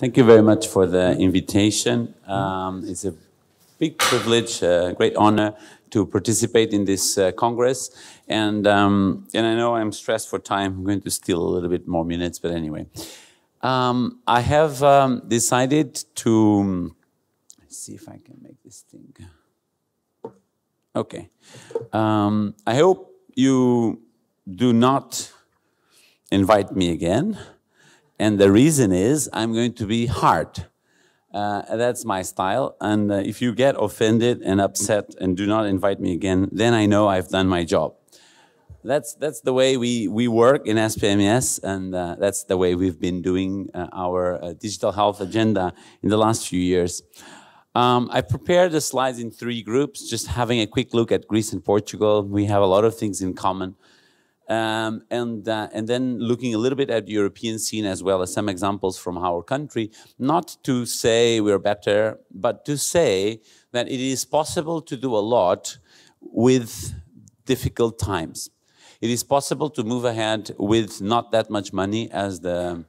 Thank you very much for the invitation. Um, it's a big privilege, a great honor to participate in this uh, Congress. And, um, and I know I'm stressed for time. I'm going to steal a little bit more minutes, but anyway. Um, I have um, decided to, let's see if I can make this thing. Okay. Um, I hope you do not invite me again. And the reason is I'm going to be hard. Uh, that's my style. And uh, if you get offended and upset and do not invite me again, then I know I've done my job. That's, that's the way we, we work in SPMS, and uh, that's the way we've been doing uh, our uh, digital health agenda in the last few years. Um, I prepared the slides in three groups, just having a quick look at Greece and Portugal. We have a lot of things in common. Um, and, uh, and then looking a little bit at the European scene as well as some examples from our country, not to say we're better, but to say that it is possible to do a lot with difficult times. It is possible to move ahead with not that much money as the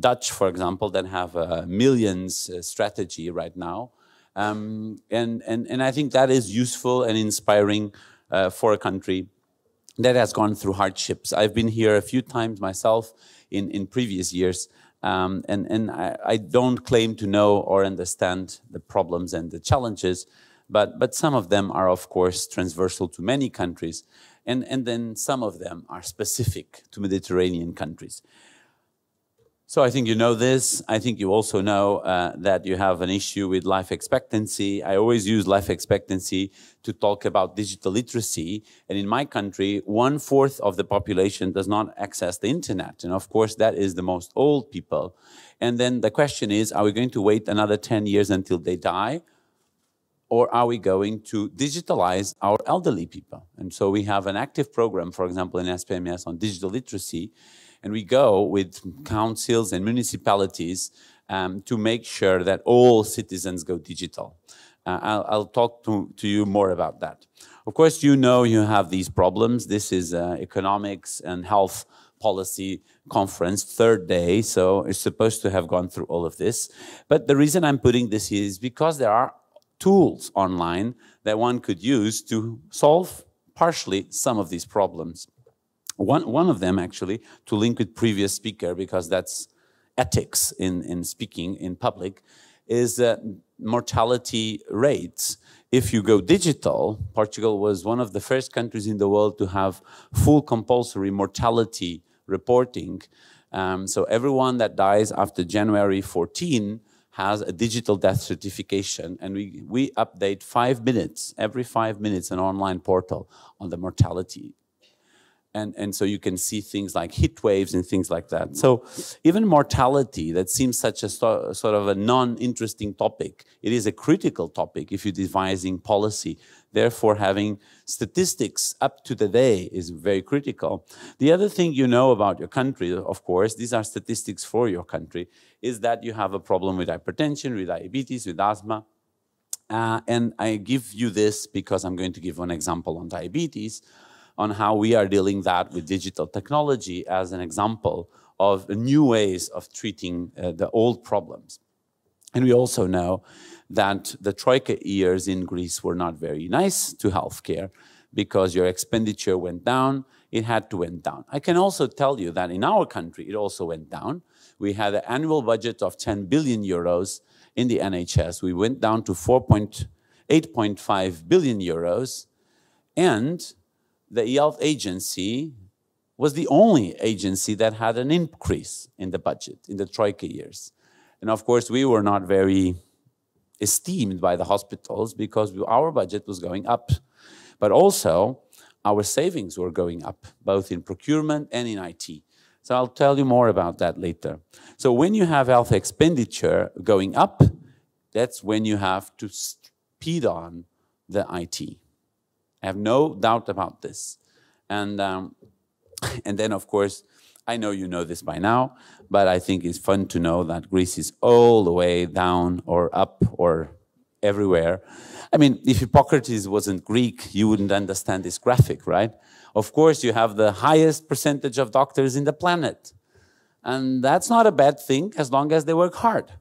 Dutch, for example, that have a millions uh, strategy right now. Um, and, and, and I think that is useful and inspiring uh, for a country that has gone through hardships. I've been here a few times myself in, in previous years, um, and, and I, I, don't claim to know or understand the problems and the challenges, but, but some of them are, of course, transversal to many countries, and, and then some of them are specific to Mediterranean countries. So I think you know this. I think you also know uh, that you have an issue with life expectancy. I always use life expectancy to talk about digital literacy. And in my country, one fourth of the population does not access the internet. And of course, that is the most old people. And then the question is, are we going to wait another 10 years until they die? Or are we going to digitalize our elderly people? And so we have an active program, for example, in SPMS on digital literacy and we go with councils and municipalities um, to make sure that all citizens go digital. Uh, I'll, I'll, talk to, to you more about that. Of course, you know you have these problems. This is uh, economics and health policy conference, third day, so it's supposed to have gone through all of this. But the reason I'm putting this here is because there are tools online that one could use to solve partially some of these problems. One, one of them, actually, to link with previous speaker, because that's ethics in, in speaking in public, is uh, mortality rates. If you go digital, Portugal was one of the first countries in the world to have full compulsory mortality reporting. Um, so everyone that dies after January 14 has a digital death certification, and we, we update five minutes, every five minutes, an online portal on the mortality and, and so you can see things like heat waves and things like that. So even mortality, that seems such a sort of a non-interesting topic, it is a critical topic if you're devising policy. Therefore, having statistics up to the day is very critical. The other thing you know about your country, of course, these are statistics for your country, is that you have a problem with hypertension, with diabetes, with asthma. Uh, and I give you this because I'm going to give one example on diabetes on how we are dealing that with digital technology as an example of new ways of treating uh, the old problems. And we also know that the Troika years in Greece were not very nice to healthcare because your expenditure went down, it had to went down. I can also tell you that in our country, it also went down. We had an annual budget of 10 billion euros in the NHS. We went down to 4.8.5 billion euros. And the health agency was the only agency that had an increase in the budget in the Troika years. And of course, we were not very esteemed by the hospitals because our budget was going up. But also, our savings were going up, both in procurement and in IT. So I'll tell you more about that later. So when you have health expenditure going up, that's when you have to speed on the IT. I have no doubt about this. And, um, and then, of course, I know you know this by now, but I think it's fun to know that Greece is all the way down or up or everywhere. I mean, if Hippocrates wasn't Greek, you wouldn't understand this graphic, right? Of course, you have the highest percentage of doctors in the planet. And that's not a bad thing as long as they work hard.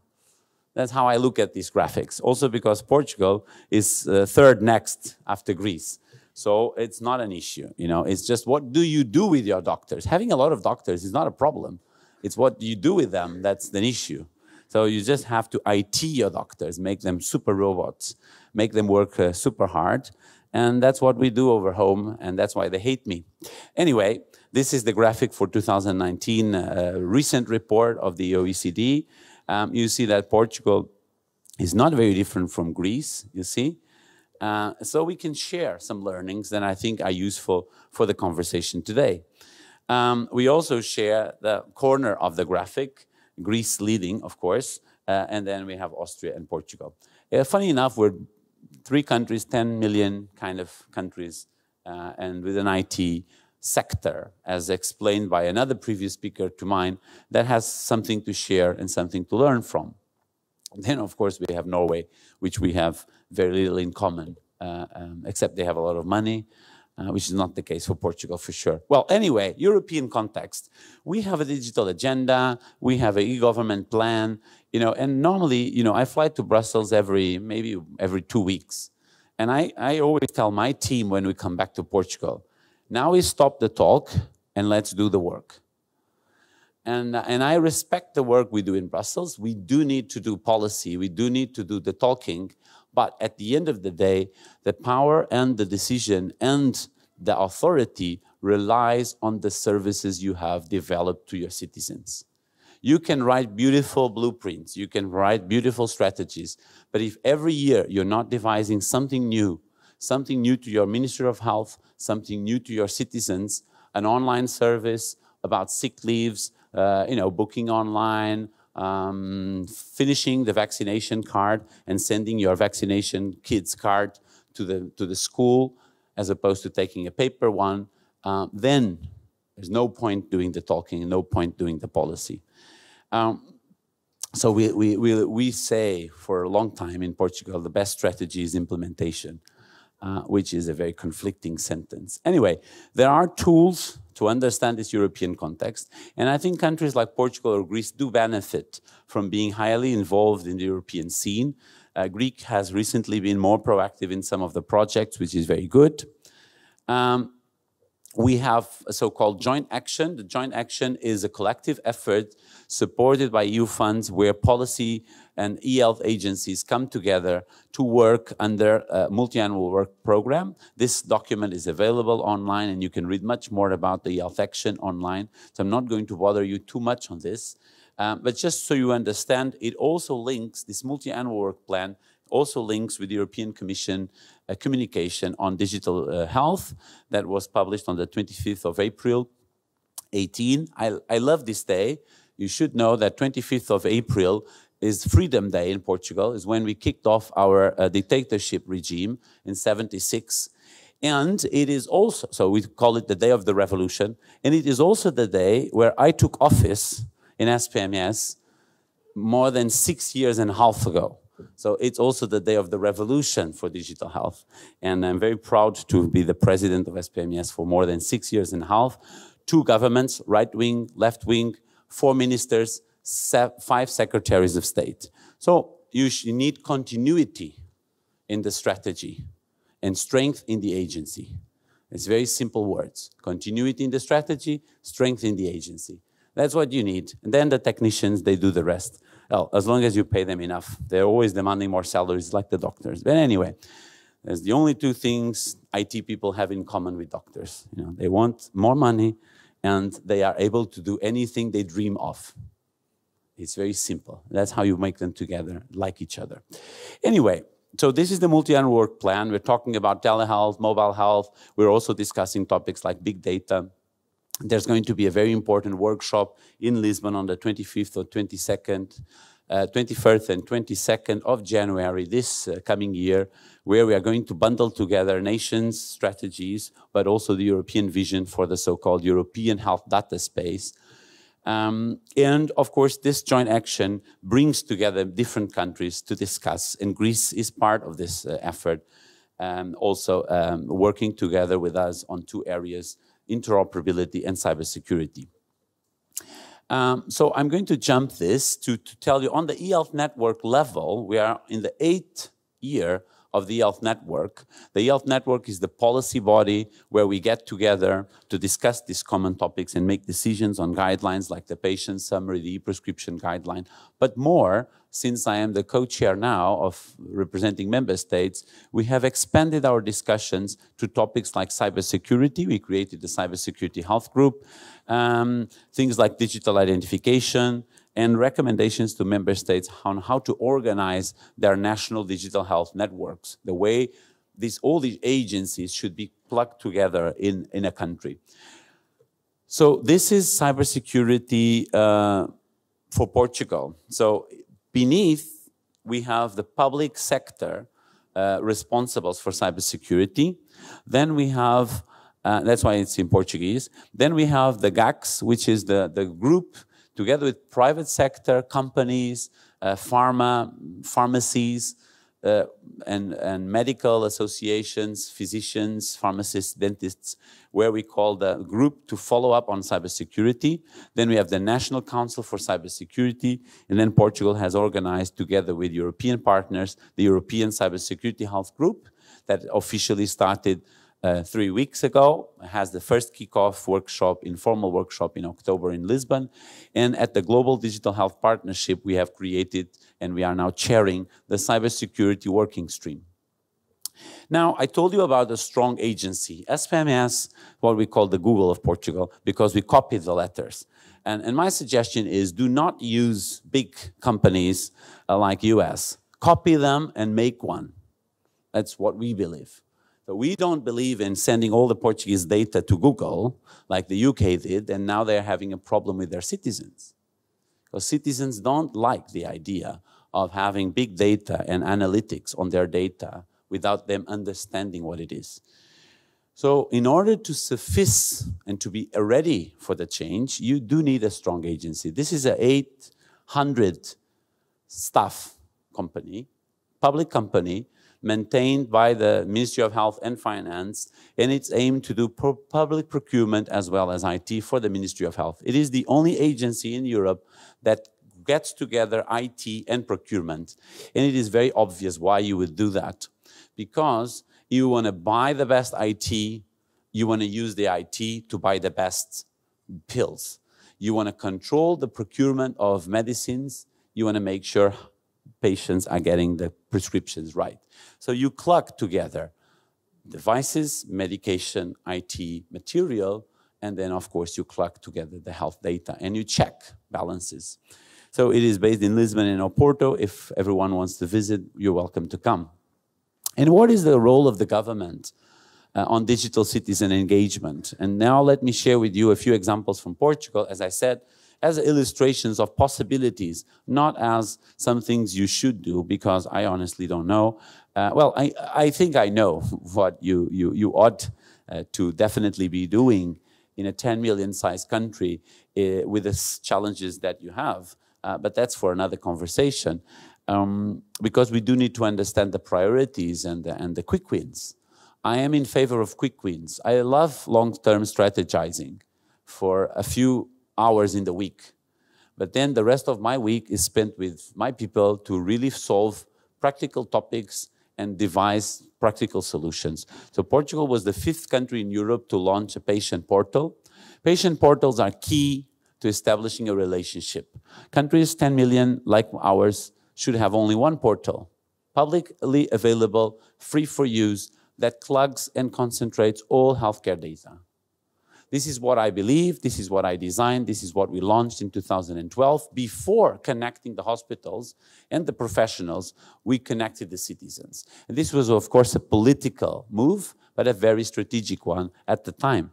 That's how I look at these graphics. Also because Portugal is uh, third next after Greece. So it's not an issue, you know. It's just what do you do with your doctors? Having a lot of doctors is not a problem. It's what you do with them that's the issue. So you just have to IT your doctors, make them super robots, make them work uh, super hard. And that's what we do over home, and that's why they hate me. Anyway, this is the graphic for 2019 uh, recent report of the OECD. Um, you see that Portugal is not very different from Greece, you see. Uh, so we can share some learnings that I think are useful for the conversation today. Um, we also share the corner of the graphic, Greece leading, of course, uh, and then we have Austria and Portugal. Uh, funny enough, we're three countries, 10 million kind of countries, uh, and with an IT sector, as explained by another previous speaker to mine, that has something to share and something to learn from. Then, of course, we have Norway, which we have very little in common, uh, um, except they have a lot of money, uh, which is not the case for Portugal for sure. Well, anyway, European context. We have a digital agenda, we have an e-government plan, you know, and normally, you know, I fly to Brussels every, maybe every two weeks. And I, I always tell my team when we come back to Portugal, now we stop the talk and let's do the work. And, and I respect the work we do in Brussels. We do need to do policy. We do need to do the talking. But at the end of the day, the power and the decision and the authority relies on the services you have developed to your citizens. You can write beautiful blueprints, you can write beautiful strategies, but if every year you're not devising something new, something new to your Ministry of Health, something new to your citizens, an online service about sick leaves, uh, you know, booking online, um, finishing the vaccination card and sending your vaccination kids card to the, to the school as opposed to taking a paper one, uh, then there's no point doing the talking, no point doing the policy. Um, so we, we, we, we say for a long time in Portugal, the best strategy is implementation, uh, which is a very conflicting sentence. Anyway, there are tools to understand this European context, and I think countries like Portugal or Greece do benefit from being highly involved in the European scene. Uh, Greek has recently been more proactive in some of the projects, which is very good. Um, we have a so-called joint action. The joint action is a collective effort supported by EU funds where policy and e-health agencies come together to work under a multi-annual work program. This document is available online and you can read much more about the e-health action online. So I'm not going to bother you too much on this. Um, but just so you understand, it also links, this multi-annual work plan also links with the European Commission a communication on digital uh, health that was published on the 25th of April 18. I, I love this day you should know that 25th of April is Freedom Day in Portugal, is when we kicked off our uh, dictatorship regime in 76. And it is also, so we call it the day of the revolution. And it is also the day where I took office in SPMS more than six years and a half ago. So it's also the day of the revolution for digital health. And I'm very proud to be the president of SPMS for more than six years and a half. Two governments, right wing, left wing, four ministers, five secretaries of state. So you need continuity in the strategy and strength in the agency. It's very simple words. Continuity in the strategy, strength in the agency. That's what you need. And then the technicians, they do the rest. Well, as long as you pay them enough. They're always demanding more salaries like the doctors. But anyway, there's the only two things IT people have in common with doctors. You know, they want more money and they are able to do anything they dream of. It's very simple. That's how you make them together, like each other. Anyway, so this is the multi-annual work plan. We're talking about telehealth, mobile health. We're also discussing topics like big data. There's going to be a very important workshop in Lisbon on the 25th or 22nd, uh, 21st and 22nd of January this uh, coming year where we are going to bundle together nations' strategies, but also the European vision for the so-called European health data space. Um, and of course, this joint action brings together different countries to discuss, and Greece is part of this uh, effort, um, also um, working together with us on two areas, interoperability and cybersecurity. Um, so I'm going to jump this to, to tell you on the eHealth network level, we are in the eighth year of the eHealth Network. The eHealth Network is the policy body where we get together to discuss these common topics and make decisions on guidelines like the patient summary, the e-prescription guideline. But more, since I am the co-chair now of representing member states, we have expanded our discussions to topics like cybersecurity. We created the Cybersecurity Health Group, um, things like digital identification, and recommendations to member states on how to organize their national digital health networks, the way these, all these agencies should be plugged together in, in a country. So this is cybersecurity uh, for Portugal. So beneath, we have the public sector uh, responsible for cybersecurity. Then we have, uh, that's why it's in Portuguese. Then we have the GACS, which is the, the group together with private sector companies, uh, pharma, pharmacies, uh, and, and medical associations, physicians, pharmacists, dentists, where we call the group to follow up on cybersecurity. Then we have the National Council for Cybersecurity, and then Portugal has organized together with European partners the European Cybersecurity Health Group that officially started uh, three weeks ago, has the first kickoff workshop, informal workshop in October in Lisbon. And at the Global Digital Health Partnership, we have created and we are now chairing the cybersecurity working stream. Now, I told you about a strong agency. SPMS, what we call the Google of Portugal, because we copied the letters. And, and my suggestion is do not use big companies uh, like US. Copy them and make one. That's what we believe. So we don't believe in sending all the Portuguese data to Google like the UK did, and now they're having a problem with their citizens. Because citizens don't like the idea of having big data and analytics on their data without them understanding what it is. So in order to suffice and to be ready for the change, you do need a strong agency. This is an 800 staff company, public company, maintained by the Ministry of Health and Finance, and it's aimed to do public procurement as well as IT for the Ministry of Health. It is the only agency in Europe that gets together IT and procurement. And it is very obvious why you would do that. Because you want to buy the best IT, you want to use the IT to buy the best pills. You want to control the procurement of medicines. You want to make sure patients are getting the prescriptions right. So you cluck together devices, medication, IT, material, and then of course you cluck together the health data and you check balances. So it is based in Lisbon and Oporto. If everyone wants to visit, you're welcome to come. And what is the role of the government uh, on digital citizen engagement? And now let me share with you a few examples from Portugal. As I said, as illustrations of possibilities, not as some things you should do, because I honestly don't know. Uh, well, I, I think I know what you, you, you ought uh, to definitely be doing in a 10 million size country uh, with the challenges that you have. Uh, but that's for another conversation. Um, because we do need to understand the priorities and the, and the quick wins. I am in favor of quick wins. I love long term strategizing for a few hours in the week. But then the rest of my week is spent with my people to really solve practical topics and devise practical solutions. So Portugal was the fifth country in Europe to launch a patient portal. Patient portals are key to establishing a relationship. Countries 10 million like ours should have only one portal, publicly available, free for use, that plugs and concentrates all healthcare data. This is what I believe, this is what I designed, this is what we launched in 2012. Before connecting the hospitals and the professionals, we connected the citizens. And this was, of course, a political move, but a very strategic one at the time.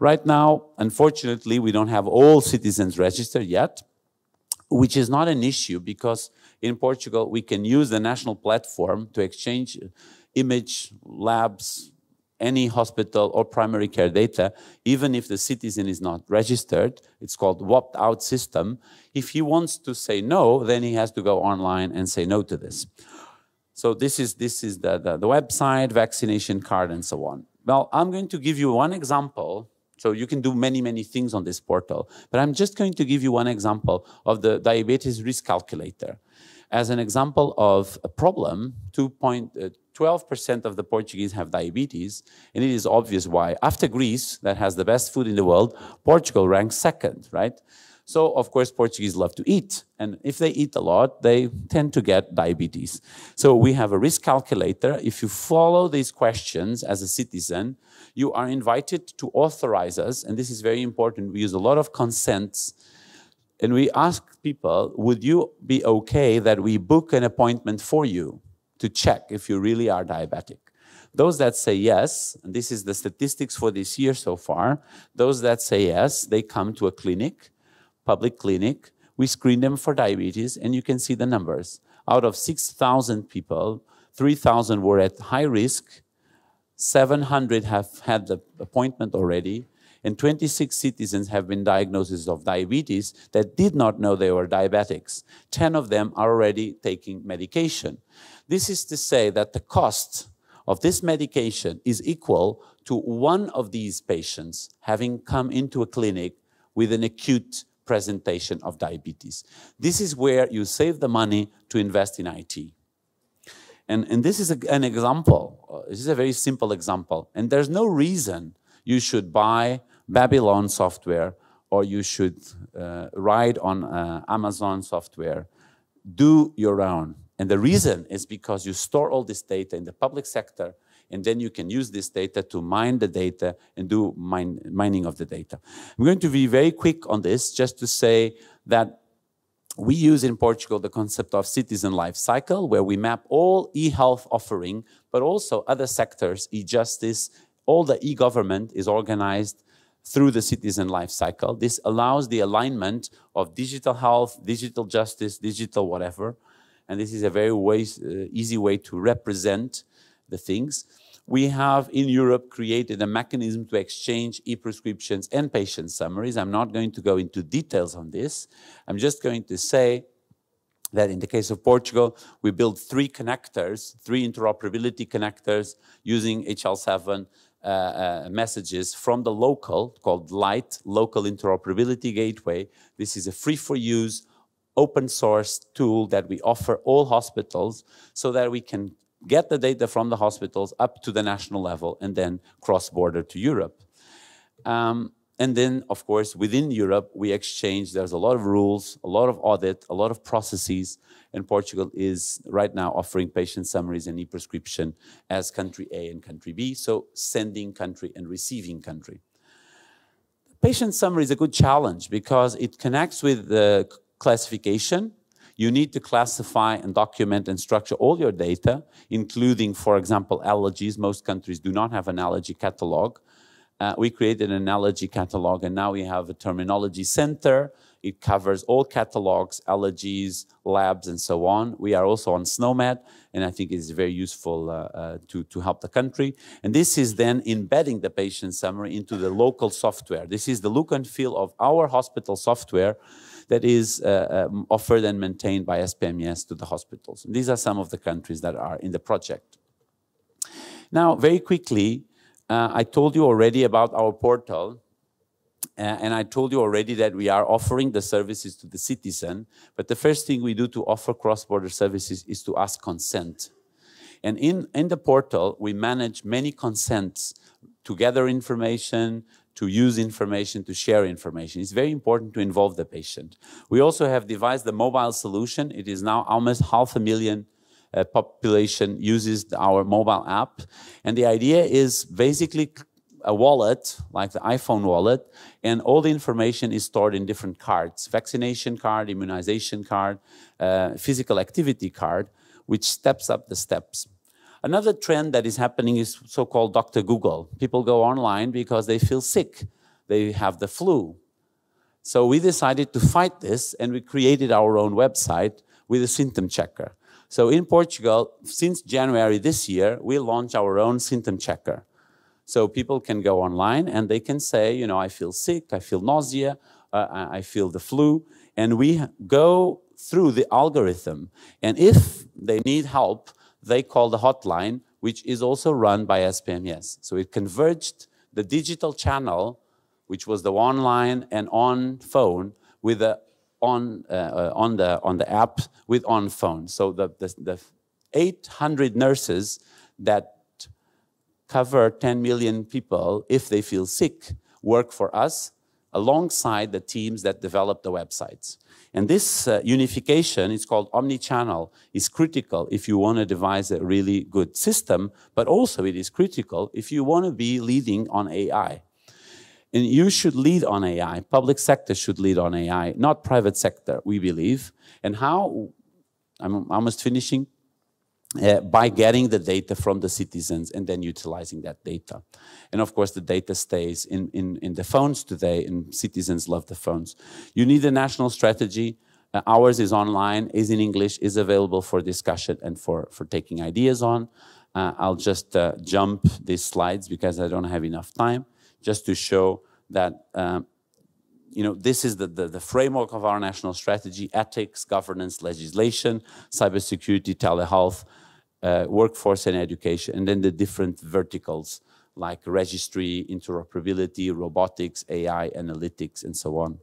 Right now, unfortunately, we don't have all citizens registered yet, which is not an issue because in Portugal, we can use the national platform to exchange image labs, any hospital or primary care data, even if the citizen is not registered. It's called opt out system. If he wants to say no, then he has to go online and say no to this. So this is, this is the, the, the website, vaccination card, and so on. Well, I'm going to give you one example. So you can do many, many things on this portal. But I'm just going to give you one example of the diabetes risk calculator as an example of a problem, 2.2 12% of the Portuguese have diabetes, and it is obvious why. After Greece, that has the best food in the world, Portugal ranks second, right? So, of course, Portuguese love to eat. And if they eat a lot, they tend to get diabetes. So, we have a risk calculator. If you follow these questions as a citizen, you are invited to authorize us. And this is very important. We use a lot of consents. And we ask people, would you be okay that we book an appointment for you? To check if you really are diabetic? Those that say yes, and this is the statistics for this year so far, those that say yes, they come to a clinic public clinic. We screen them for diabetes, and you can see the numbers. Out of 6,000 people, 3,000 were at high risk, 700 have had the appointment already, and 26 citizens have been diagnosed of diabetes that did not know they were diabetics. 10 of them are already taking medication. This is to say that the cost of this medication is equal to one of these patients having come into a clinic with an acute presentation of diabetes. This is where you save the money to invest in IT. And, and this is a, an example. Uh, this is a very simple example. And there's no reason you should buy Babylon software or you should uh, ride on uh, Amazon software. Do your own. And the reason is because you store all this data in the public sector and then you can use this data to mine the data and do mine, mining of the data. I'm going to be very quick on this just to say that we use in Portugal the concept of citizen life cycle, where we map all e-health offering, but also other sectors, e-justice, all the e-government is organized through the citizen life cycle. This allows the alignment of digital health, digital justice, digital whatever. And this is a very way, uh, easy way to represent the things we have in Europe created a mechanism to exchange e-prescriptions and patient summaries. I'm not going to go into details on this. I'm just going to say that in the case of Portugal, we built three connectors, three interoperability connectors using HL7 uh, uh, messages from the local, called LIGHT, Local Interoperability Gateway. This is a free for use, open source tool that we offer all hospitals so that we can get the data from the hospitals up to the national level and then cross-border to Europe. Um, and then, of course, within Europe, we exchange. There's a lot of rules, a lot of audit, a lot of processes. And Portugal is right now offering patient summaries and e-prescription as country A and country B, so sending country and receiving country. Patient summary is a good challenge because it connects with the classification you need to classify and document and structure all your data, including, for example, allergies. Most countries do not have an allergy catalog. Uh, we created an allergy catalog, and now we have a terminology center. It covers all catalogs, allergies, labs, and so on. We are also on SNOMED, and I think it's very useful uh, uh, to, to help the country. And this is then embedding the patient summary into the local software. This is the look and feel of our hospital software that is uh, um, offered and maintained by SPMS to the hospitals. And these are some of the countries that are in the project. Now, very quickly, uh, I told you already about our portal, uh, and I told you already that we are offering the services to the citizen, but the first thing we do to offer cross-border services is to ask consent. And in, in the portal, we manage many consents to gather information, to use information, to share information. It's very important to involve the patient. We also have devised the mobile solution. It is now almost half a million uh, population uses our mobile app. And the idea is basically a wallet, like the iPhone wallet, and all the information is stored in different cards, vaccination card, immunization card, uh, physical activity card, which steps up the steps. Another trend that is happening is so-called Dr. Google. People go online because they feel sick. They have the flu. So we decided to fight this and we created our own website with a symptom checker. So in Portugal, since January this year, we launched our own symptom checker. So people can go online and they can say, you know, I feel sick, I feel nausea, uh, I feel the flu, and we go through the algorithm. And if they need help, they call the hotline, which is also run by SPMS. So it converged the digital channel which was the online and on phone with the on, uh, on, the, on the app with on phone. So the, the, the 800 nurses that cover 10 million people if they feel sick work for us alongside the teams that develop the websites. And this uh, unification, it's called omni-channel, is critical if you want to devise a really good system, but also it is critical if you want to be leading on AI. And you should lead on AI. Public sector should lead on AI, not private sector, we believe. And how, I'm almost finishing, uh, by getting the data from the citizens and then utilizing that data. And of course, the data stays in, in, in the phones today, and citizens love the phones. You need a national strategy. Uh, ours is online, is in English, is available for discussion and for, for taking ideas on. Uh, I'll just uh, jump these slides because I don't have enough time, just to show that um, you know, this is the, the, the, framework of our national strategy, ethics, governance, legislation, cybersecurity, telehealth, uh, workforce and education, and then the different verticals like registry, interoperability, robotics, AI, analytics, and so on.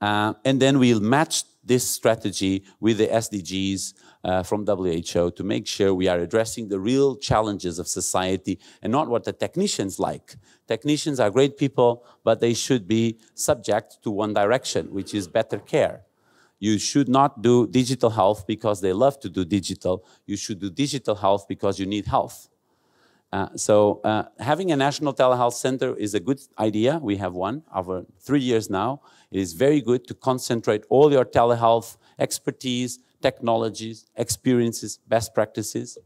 Uh, and then we'll match this strategy with the SDGs uh, from WHO to make sure we are addressing the real challenges of society and not what the technicians like. Technicians are great people, but they should be subject to one direction, which is better care. You should not do digital health because they love to do digital. You should do digital health because you need health. Uh, so uh, having a national telehealth center is a good idea. We have one over three years now. It is very good to concentrate all your telehealth expertise, technologies, experiences, best practices.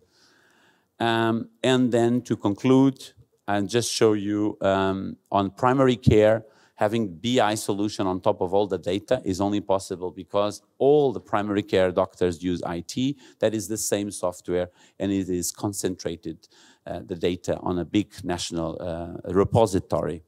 Um, and then to conclude and just show you um, on primary care, having BI solution on top of all the data is only possible because all the primary care doctors use IT. That is the same software and it is concentrated uh, the data on a big national uh, repository.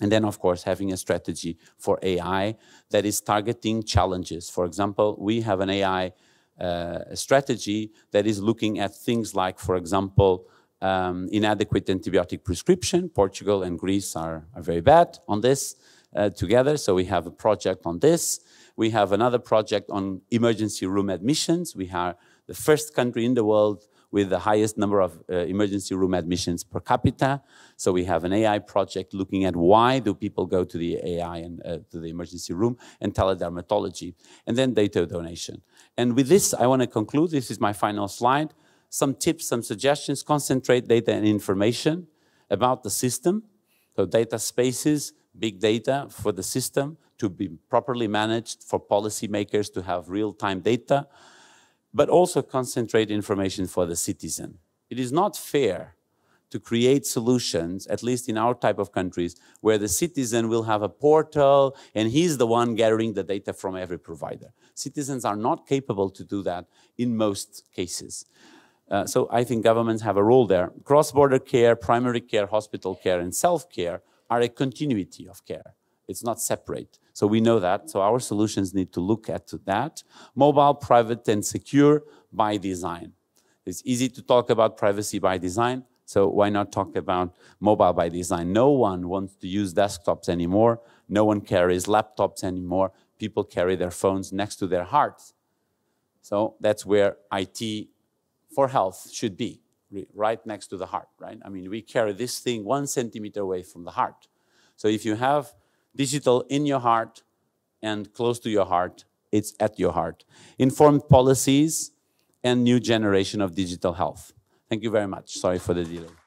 And then, of course, having a strategy for AI that is targeting challenges. For example, we have an AI uh, strategy that is looking at things like, for example, um, inadequate antibiotic prescription. Portugal and Greece are, are very bad on this uh, together, so we have a project on this. We have another project on emergency room admissions. We are the first country in the world with the highest number of uh, emergency room admissions per capita. So we have an AI project looking at why do people go to the AI and uh, to the emergency room and teledermatology, and then data donation. And with this, I want to conclude. This is my final slide some tips, some suggestions, concentrate data and information about the system. So data spaces, big data for the system to be properly managed for policymakers to have real-time data, but also concentrate information for the citizen. It is not fair to create solutions, at least in our type of countries, where the citizen will have a portal and he's the one gathering the data from every provider. Citizens are not capable to do that in most cases. Uh, so I think governments have a role there. Cross-border care, primary care, hospital care, and self-care are a continuity of care. It's not separate. So we know that. So our solutions need to look at that. Mobile, private, and secure by design. It's easy to talk about privacy by design. So why not talk about mobile by design? No one wants to use desktops anymore. No one carries laptops anymore. People carry their phones next to their hearts. So that's where IT for health should be, right next to the heart, right? I mean, we carry this thing one centimeter away from the heart. So if you have digital in your heart and close to your heart, it's at your heart. Informed policies and new generation of digital health. Thank you very much. Sorry for the delay.